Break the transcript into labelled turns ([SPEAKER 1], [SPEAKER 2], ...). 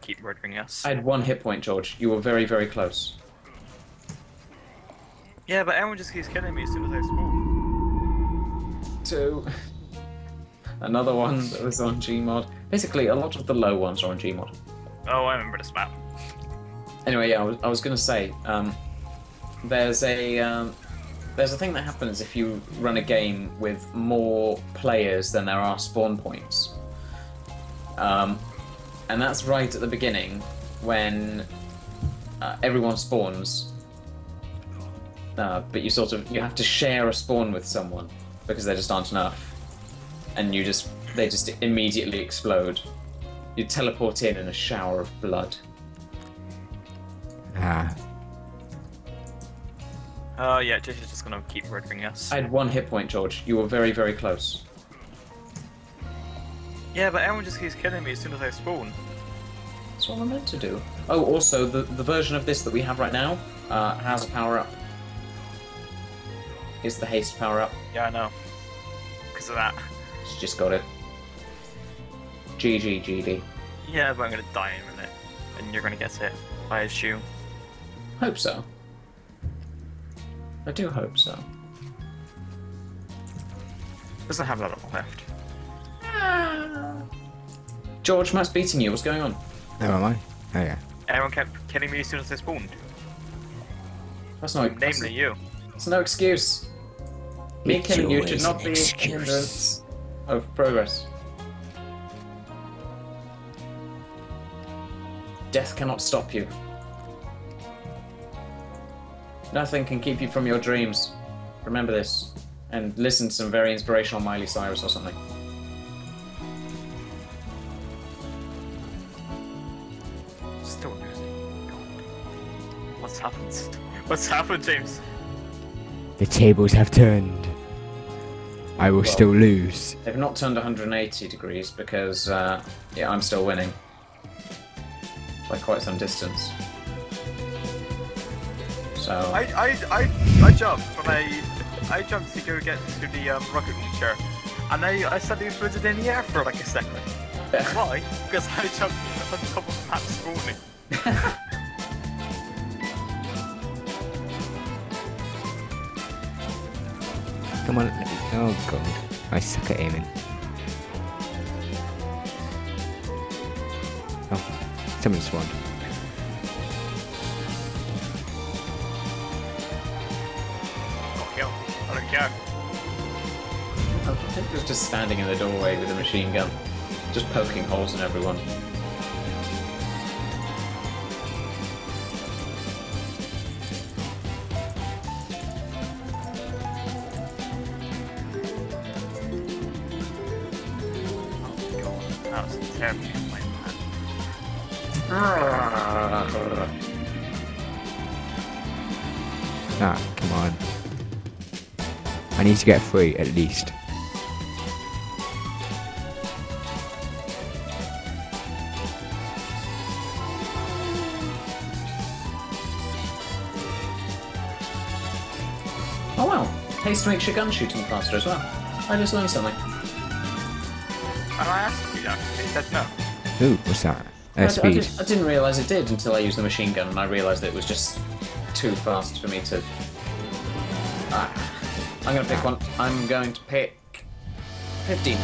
[SPEAKER 1] keep murdering us.
[SPEAKER 2] I had one hit point, George. You were very, very close.
[SPEAKER 1] Yeah, but everyone just keeps killing me as soon as I spawn.
[SPEAKER 2] Two. Another one that was on Gmod. Basically, a lot of the low ones are on Gmod.
[SPEAKER 1] Oh, I remember this map.
[SPEAKER 2] Anyway, yeah, I was, I was going to say, um, there's a um, there's a thing that happens if you run a game with more players than there are spawn points, um, and that's right at the beginning when uh, everyone spawns. Uh, but you sort of you have to share a spawn with someone because there just aren't enough, and you just they just immediately explode. You teleport in in a shower of blood.
[SPEAKER 3] Ah,
[SPEAKER 1] Oh yeah, Jish is just gonna keep murdering us.
[SPEAKER 2] I had one hit point, George. You were very, very close.
[SPEAKER 1] Yeah, but everyone just keeps killing me as soon as I spawn.
[SPEAKER 2] That's what we're meant to do. Oh, also, the, the version of this that we have right now uh, has a power up. Is the haste power up?
[SPEAKER 1] Yeah, I know. Because of that.
[SPEAKER 2] She's just got it. GG, GD.
[SPEAKER 1] Yeah, but I'm gonna die in a minute. And you're gonna get it, By a shoe. I assume.
[SPEAKER 2] Hope so. I do hope so.
[SPEAKER 1] Doesn't have a lot left.
[SPEAKER 2] George, Matt's beating you. What's going on?
[SPEAKER 3] oh, am I? Oh, yeah.
[SPEAKER 1] Everyone kept killing me as soon as I spawned.
[SPEAKER 2] That's no, that's,
[SPEAKER 1] Namely you.
[SPEAKER 2] that's no excuse. Me
[SPEAKER 3] It's
[SPEAKER 2] killing you should not be a
[SPEAKER 3] excuse.
[SPEAKER 2] hindrance of progress. Death cannot stop you. Nothing can keep you from your dreams. Remember this. And listen to some very inspirational Miley Cyrus or something.
[SPEAKER 1] Still losing. God. What's happened? What's happened, James?
[SPEAKER 3] The tables have turned. I will
[SPEAKER 2] Well-
[SPEAKER 3] still lose.
[SPEAKER 2] They've not turned 180 degrees because, uh, yeah, I'm still winning. By quite some distance. So.
[SPEAKER 1] I I I I jumped when I I jumped to go get to the um, rocket launcher, and I I suddenly floated in the air for like a second. Why? Because I jumped on top of Matt spawning.
[SPEAKER 3] Come on. Oh, God. I suck at aiming. Oh, someone spawned.
[SPEAKER 1] Got killed. I don't care.
[SPEAKER 2] I think he was just standing in the doorway with a machine gun, just poking holes in everyone.
[SPEAKER 3] Ah, come on. I need to get three at least.
[SPEAKER 2] Oh wow, haste makes your gun shooting faster as well. I just learned something.
[SPEAKER 1] And I asked you that, he said no.
[SPEAKER 3] Ooh, what's that?
[SPEAKER 2] I,
[SPEAKER 3] Uh,
[SPEAKER 2] I
[SPEAKER 3] speed.
[SPEAKER 2] did, I didn't realise it did until I used the machine gun, and I realised it was just too fast for me to. Ah. I'm gonna pick one. I'm going to pick 15.